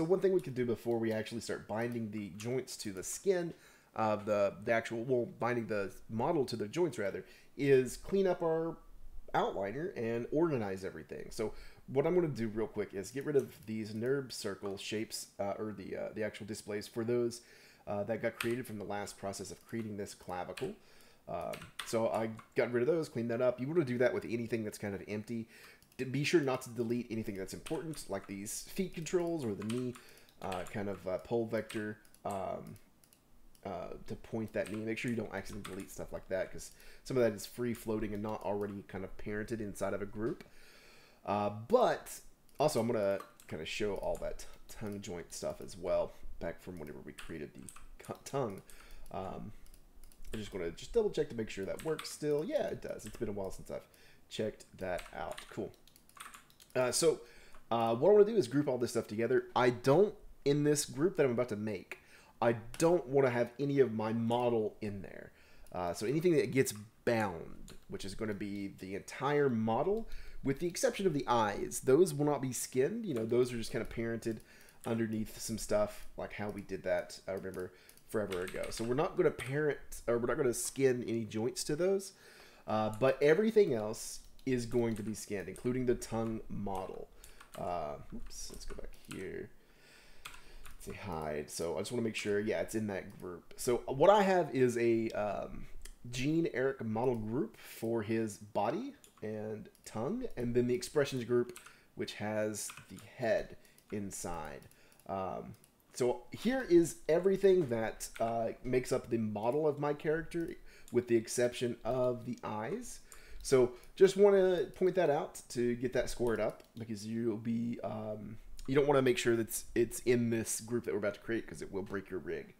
So one thing we could do before we actually start binding the joints to the skin of the, the actual, well, binding the model to the joints rather, is clean up our outliner and organize everything. So what I'm going to do real quick is get rid of these NURB circle shapes uh, or the uh, the actual displays for those uh, that got created from the last process of creating this clavicle. Um, so I got rid of those, cleaned that up. You want to do that with anything that's kind of empty. Be sure not to delete anything that's important, like these feet controls or the knee uh, kind of uh, pole vector um, uh, to point that knee. Make sure you don't accidentally delete stuff like that because some of that is free floating and not already kind of parented inside of a group. Uh, but also, I'm going to kind of show all that tongue joint stuff as well back from whenever we created the tongue. Um, I'm just going to just double check to make sure that works still. Yeah, it does. It's been a while since I've checked that out. Cool. Uh, so uh, what I want to do is group all this stuff together. I don't, in this group that I'm about to make, I don't want to have any of my model in there. Uh, so anything that gets bound, which is going to be the entire model, with the exception of the eyes, those will not be skinned. You know, those are just kind of parented underneath some stuff, like how we did that, I remember, forever ago. So we're not going to parent, or we're not going to skin any joints to those. Uh, but everything else is going to be skinned, including the tongue model. Uh, oops, let's go back here. Let's say hide. So I just want to make sure, yeah, it's in that group. So what I have is a um, Gene Eric model group for his body and tongue, and then the expressions group, which has the head inside. Um, so here is everything that uh, makes up the model of my character, with the exception of the eyes. So just want to point that out to get that squared up because you'll be um, you don't want to make sure that it's in this group that we're about to create because it will break your rig.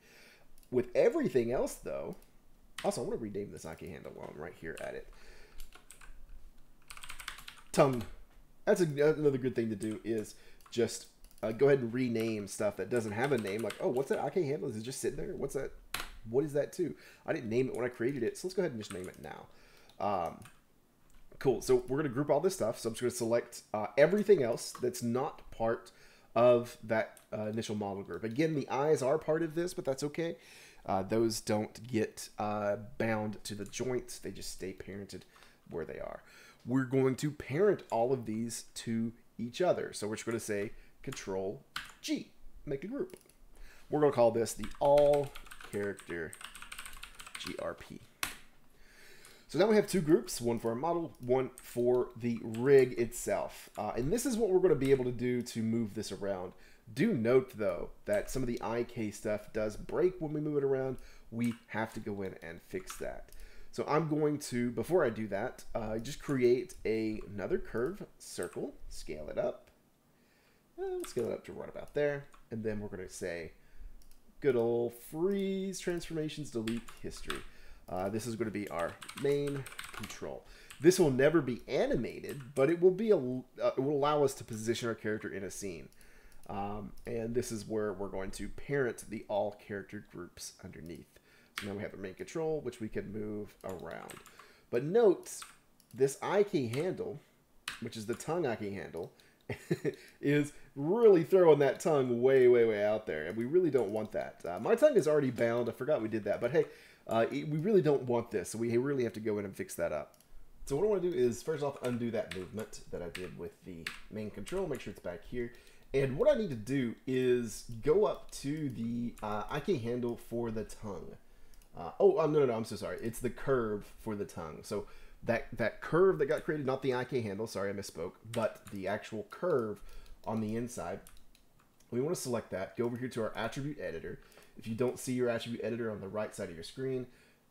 With everything else though, also I want to rename this IK handle while I'm right here at it. Tongue. That's a, another good thing to do is just uh, go ahead and rename stuff that doesn't have a name. Like, oh, what's that IK handle? Is it just sitting there? What's that? What is that too? I didn't name it when I created it, so let's go ahead and just name it now. Um, cool. So we're going to group all this stuff. So I'm just going to select uh, everything else that's not part of that uh, initial model group. Again, the eyes are part of this, but that's okay. Uh, those don't get uh, bound to the joints. They just stay parented where they are. We're going to parent all of these to each other. So we're just going to say Control G, make a group. We're going to call this the all character GRP. So now we have two groups, one for our model, one for the rig itself. Uh, and this is what we're going to be able to do to move this around. Do note, though, that some of the IK stuff does break when we move it around. We have to go in and fix that. So I'm going to, before I do that, uh, just create a, another curve circle, scale it up, uh, scale it up to right about there, and then we're going to say good old freeze transformations delete history. Uh, this is going to be our main control. This will never be animated, but it will be a, uh, it will allow us to position our character in a scene. Um, and this is where we're going to parent the all character groups underneath. So now we have a main control, which we can move around. But note, this IK handle, which is the tongue IK handle, is really throwing that tongue way, way, way out there. And we really don't want that. Uh, my tongue is already bound. I forgot we did that. But hey, uh, we really don't want this. So we really have to go in and fix that up. So what I want to do is first off undo that movement that I did with the main control. Make sure it's back here. And what I need to do is go up to the uh, IK handle for the tongue. Uh, oh, um, no, no, no, I'm so sorry. It's the curve for the tongue. So that that curve that got created, not the IK handle, sorry I misspoke, but the actual curve on the inside. We want to select that, go over here to our attribute editor. If you don't see your attribute editor on the right side of your screen,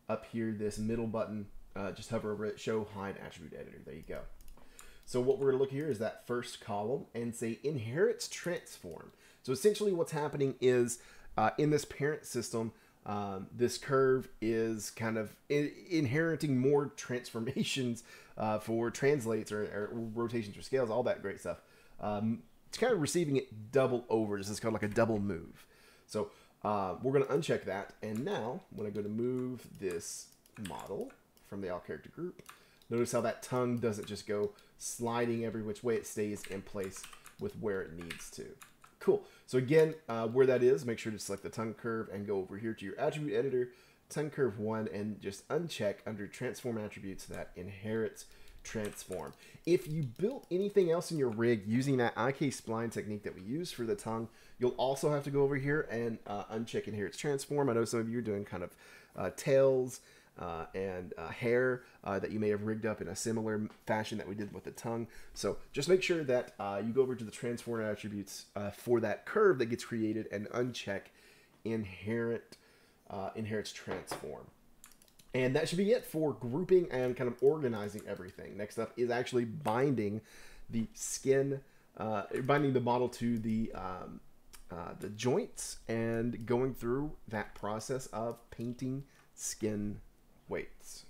up here, this middle button, uh, just hover over it, show hide attribute editor. There you go. So what we're to look here is that first column and say inherits transform. So essentially what's happening is uh, in this parent system, um, this curve is kind of in inheriting more transformations uh, for translates or, or, rotations or scales, all that great stuff. Um, it's kind of receiving it double over. This is kind of like a double move. So uh, we're going to uncheck that. And now when I go to move this model from the all character group, notice how that tongue doesn't just go sliding every which way. It stays in place with where it needs to. cool. So again, uh, where that is, make sure to select the tongue curve and go over here to your attribute editor, tongue curve one, and just uncheck under transform attributes that inherits transform. If you built anything else in your rig using that IK spline technique that we use for the tongue, you'll also have to go over here and uh, uncheck inherits transform. I know some of you are doing kind of uh, tails uh, and uh, hair uh, that you may have rigged up in a similar fashion that we did with the tongue. So just make sure that uh, you go over to the transform attributes for that curve that gets created and uncheck inherit inherits transform. And that should be it for grouping and kind of organizing everything. Next up is actually binding the skin, uh, binding the model to the um, uh, the joints and going through that process of painting skin weights.